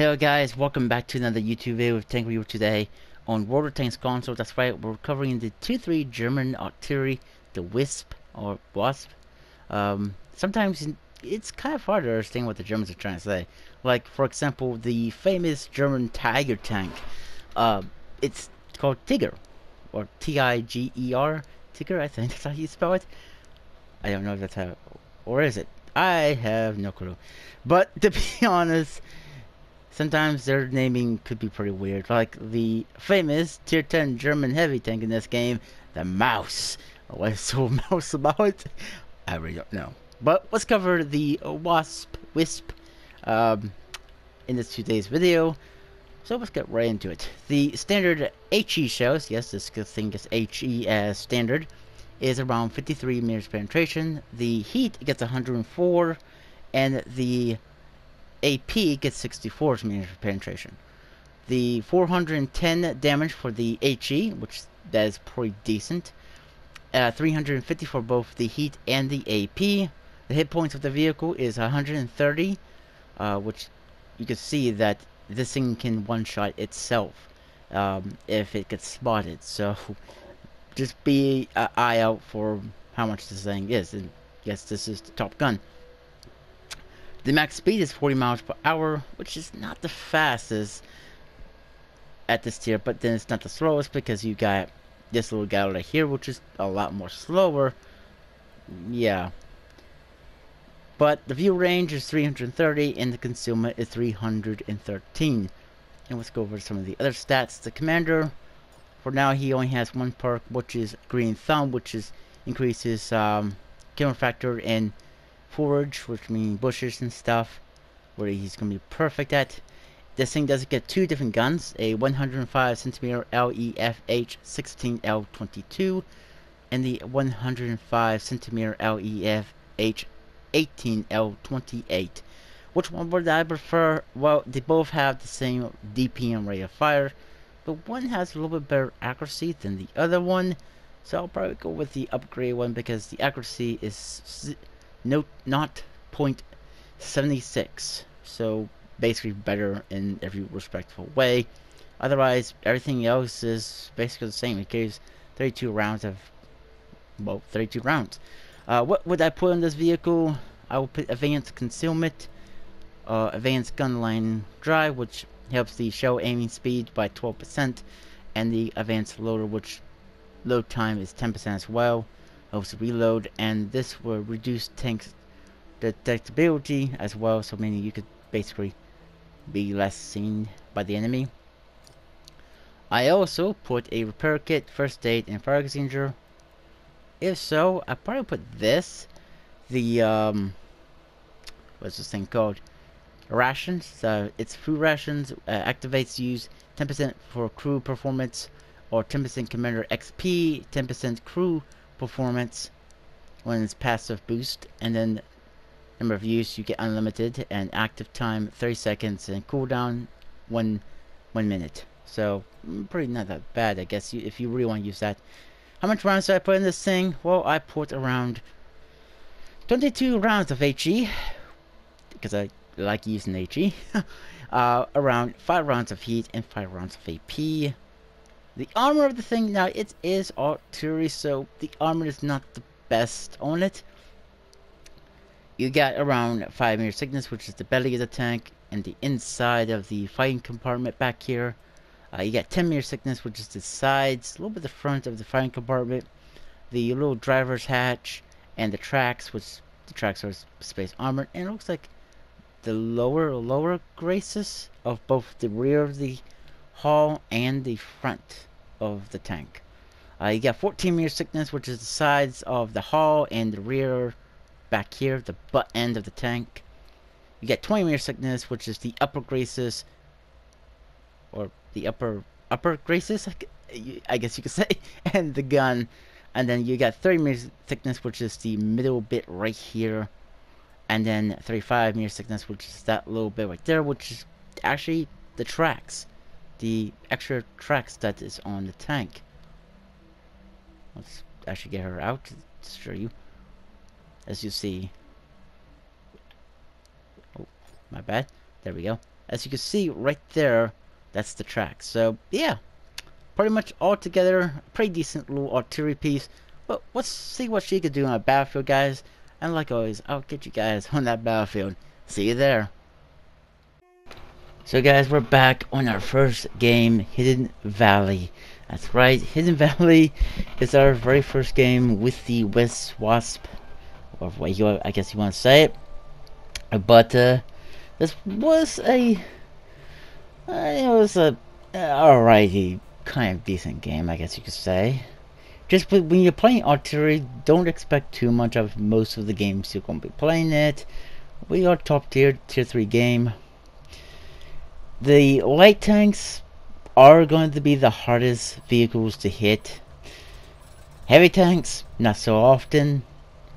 Hello guys, welcome back to another YouTube video with Tank Review today on World of Tanks console. That's right, we're covering the 2-3 German artillery, the Wespe or Wasp. Um, sometimes it's kind of hard to understand what the Germans are trying to say. Like, for example, the famous German Tiger tank. Uh, it's called Tiger, or T-I-G-E-R, Tiger, I think that's how you spell it. I don't know if that's how, or is it? I have no clue. But to be honest, sometimes their naming could be pretty weird. Like the famous tier 10 German heavy tank in this game, the Mouse. What's so mouse about? I really don't know. But let's cover the Wasp, Wespe, um, in this today's video. So let's get right into it. The standard HE shells, yes, this thing is HE as standard, is around 53 meters penetration. The heat gets 104, and the AP gets 64 meters penetration. The 410 damage for the HE, which that is pretty decent. Uh, 350 for both the heat and the AP. The hit points of the vehicle is 130, uh, which you can see that this thing can one-shot itself um, if it gets spotted. So just be an eye out for how much this thing is. And yes, this is the Top Gun. The max speed is 40 miles per hour, which is not the fastest at this tier, but then it's not the slowest because you got this little guy right here, which is a lot more slower. Yeah. But the view range is 330 and the concealment is 313. And let's go over some of the other stats. The commander, for now, he only has one perk, which is Green Thumb, which is increases um, camera factor and forage, which means bushes and stuff, where he's going to be perfect at. This thing does get two different guns, a 105 centimeter LEFH 16L22 and the 105 centimeter LEFH 18L28. Which one would I prefer? Well, they both have the same DPM rate of fire, but one has a little bit better accuracy than the other one. So I'll probably go with the upgrade one because the accuracy is no, not 0.76. So basically better in every respectful way. Otherwise, everything else is basically the same. It gives 32 rounds of, well, 32 rounds. Uh, what would I put in this vehicle? I will put advanced concealment, uh, advanced gun laying drive, which helps the shell aiming speed by 12%, and the advanced loader, which load time is 10% as well helps reload and this will reduce tanks detectability as well so meaning you could basically be less seen by the enemy I also put a repair kit, first aid, and fire extinguisher. If so, I probably put this, the um, what's this thing called? Rations. Uh, it's food rations. Uh, activates use 10% for crew performance, or 10% commander XP, 10% crew performance when it's passive boost and then number of use you get unlimited and active time 30 seconds and cooldown one one minute. So mm, pretty not that bad I guess you, if you really want to use that. How much rounds did I put in this thing? Well I put around 22 rounds of HE because I like using HE uh, around 5 rounds of heat and 5 rounds of AP the armor of the thing, now it is artillery, so the armor is not the best on it. You got around 5 meter thickness, which is the belly of the tank, and the inside of the fighting compartment back here. Uh, you got 10 meter thickness, which is the sides, a little bit the front of the fighting compartment, the little driver's hatch, and the tracks, which the tracks are space armored, and it looks like the lower lower graces of both the rear of the hull and the front of the tank. Uh, you got 14 meter thickness, which is the sides of the hull and the rear back here, the butt end of the tank. You get 20 meter thickness, which is the upper graces, or the upper upper graces, I guess you could say, and the gun. And then you got 30 meter thickness, which is the middle bit right here. And then 35 meter thickness, which is that little bit right there, which is actually the tracks the extra tracks that is on the tank. Let's actually get her out to show you. As you see. Oh, my bad. There we go. As you can see right there, that's the track. So yeah, pretty much all together, pretty decent little artillery piece. But let's see what she could do on a battlefield, guys. And like always, I'll get you guys on that battlefield. See you there. So guys, we're back on our first game, Hidden Valley. That's right, Hidden Valley is our very first game with the West Wasp, or what you, I guess you want to say it. But uh, this was a, uh, it was a uh, alrighty kind of decent game, I guess you could say. Just when you're playing artillery, don't expect too much of most of the games you're going to be playing it. We are top tier, tier 3 game. The light tanks are going to be the hardest vehicles to hit. Heavy tanks, not so often,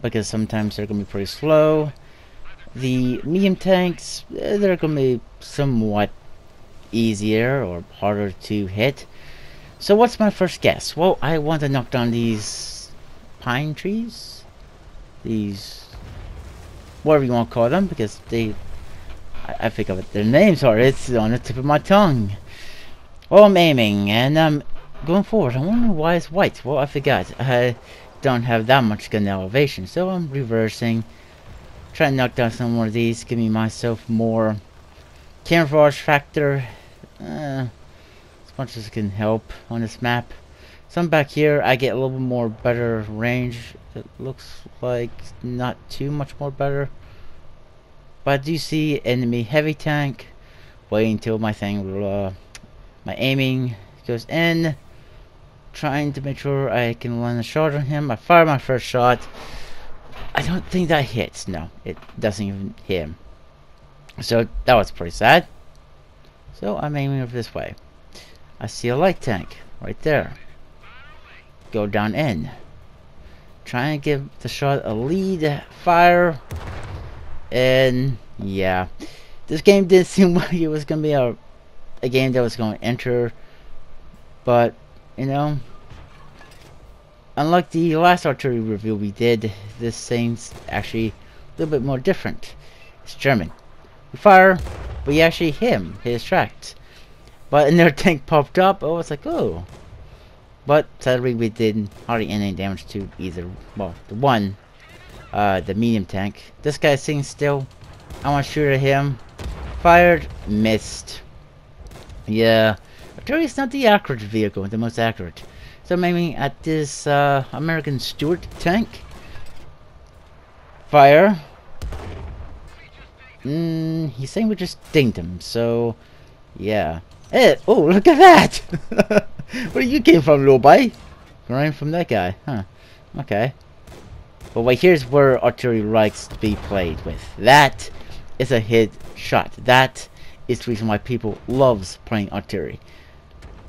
because sometimes they're going to be pretty slow. The medium tanks, eh, they're going to be somewhat easier or harder to hit. So what's my first guess? Well, I want to knock down these pine trees. These, whatever you want to call them, because they, I, forget what their names are. It's on the tip of my tongue. Well, I'm aiming, and I'm going forward. I wonder why it's white. Well, I forgot. I don't have that much gun elevation, so I'm reversing. Trying to knock down some more of these, give me myself more camouflage factor. Uh, as much as can help on this map. Some back here, I get a little bit more better range. It looks like not too much more better. But I do see enemy heavy tank. Waiting until my thing my aiming goes in. Trying to make sure I can land a shot on him. I fire my first shot. I don't think that hits. No, it doesn't even hit him. So that was pretty sad. So I'm aiming over this way. I see a light tank right there. Go down in. Try and give the shot a lead fire. And yeah. This game didn't seem like it was going to be a a game that was going to enter. But, you know, unlike the last artillery review we did, this seems actually a little bit more different. It's German. We fire, we actually hit him, hit his tracks. But another tank popped up, I was like, oh. But sadly we didn't hardly any damage to either, well, the one, uh, the medium tank. This guy's sitting still. I want to shoot at him. Fired, missed. Yeah, is not the accurate vehicle, the most accurate. So aiming at this uh, American Stuart tank. Fire. Mm, he's saying we just dinged him, so yeah. Hey, oh, look at that! Where you came from, little boy? Right from that guy, huh? Okay. But wait, here's where artillery likes to be played with. That is a hit shot. That is the reason why people loves playing artillery.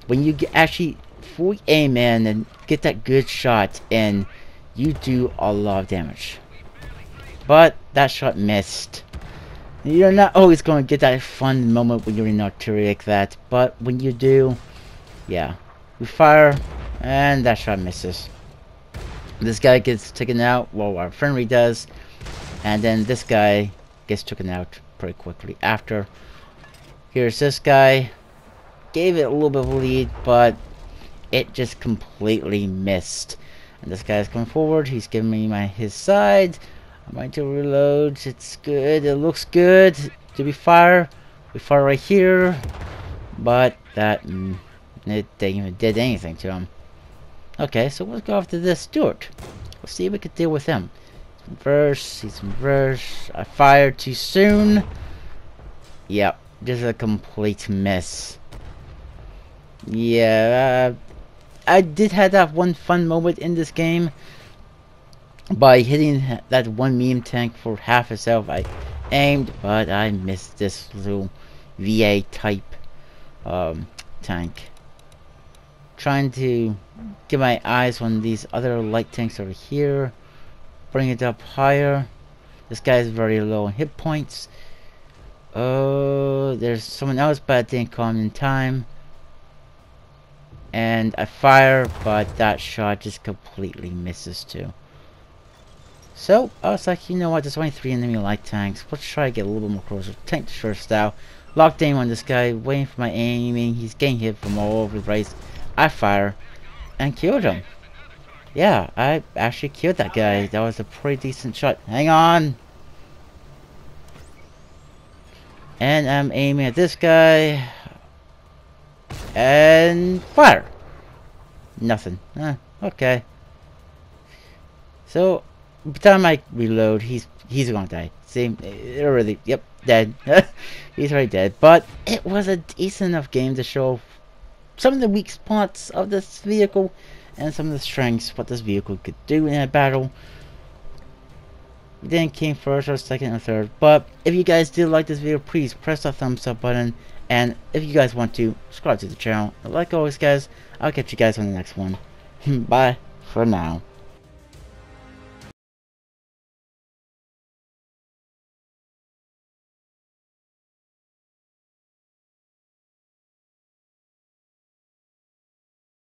When you actually fully aim in and get that good shot and you do a lot of damage. But that shot missed. You're not always going to get that fun moment when you're in artillery like that, but when you do, yeah. We fire, and that shot misses. This guy gets taken out, well our friendly does, and then this guy gets taken out pretty quickly after. Here's this guy. Gave it a little bit of lead, but it just completely missed. And this guy's coming forward. He's giving me my his side. I'm going to reload. It's good. It looks good. Do we fire? We fire right here. But that mm, it didn't even did anything to him. Okay, so let's go after this Stuart. Let's see if we can deal with him. Reverse. He's in reverse. I fired too soon. Yep. Just a complete mess. Yeah, uh, I did have that one fun moment in this game by hitting that one medium tank for half itself. I aimed, but I missed this little VA type um, tank. Trying to get my eyes on these other light tanks over here. Bring it up higher. This guy is very low on hit points. Oh, there's someone else, but I didn't come in time. And I fire, but that shot just completely misses too. So, I was like, you know what, there's only three enemy light tanks. Let's try to get a little bit more closer. Tank first style. locked in on this guy, waiting for my aiming. He's getting hit from all over the place. I fire and killed him. Yeah, I actually killed that guy. That was a pretty decent shot. Hang on. And I'm aiming at this guy. And fire. Nothing. Huh, okay. So, by the time I reload, he's he's gonna die. See, already, uh, yep, dead. he's already dead. But it was a decent enough game to show some of the weak spots of this vehicle and some of the strengths what this vehicle could do in a battle. Then came first or second or third. But if you guys did like this video, please press that thumbs up button. And if you guys want to, subscribe to the channel. Like always guys, I'll catch you guys on the next one. Bye for now.